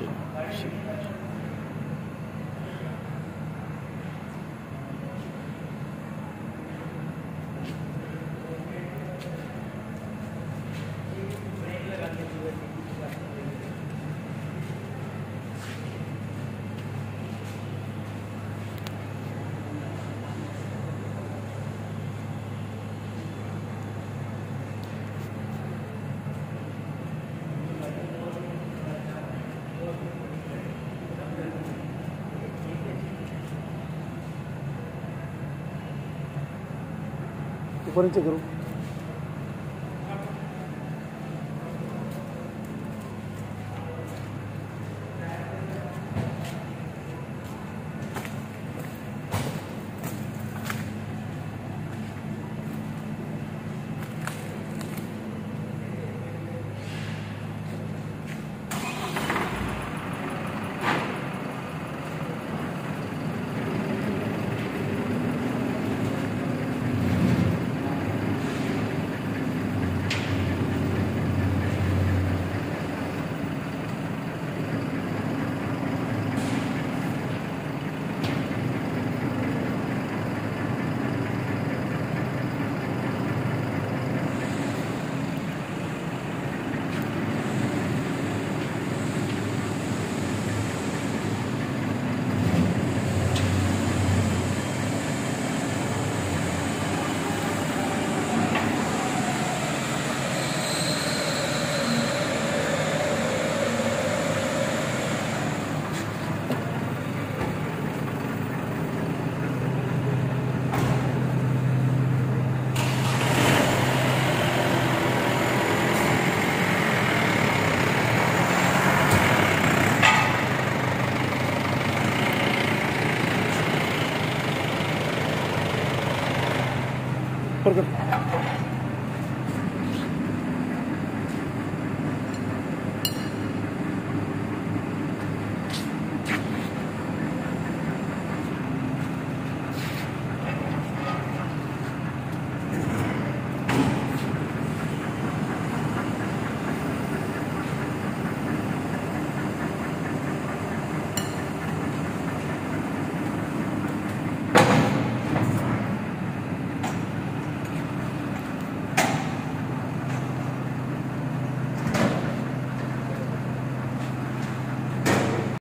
是是。ऊपर नीचे करो। Porque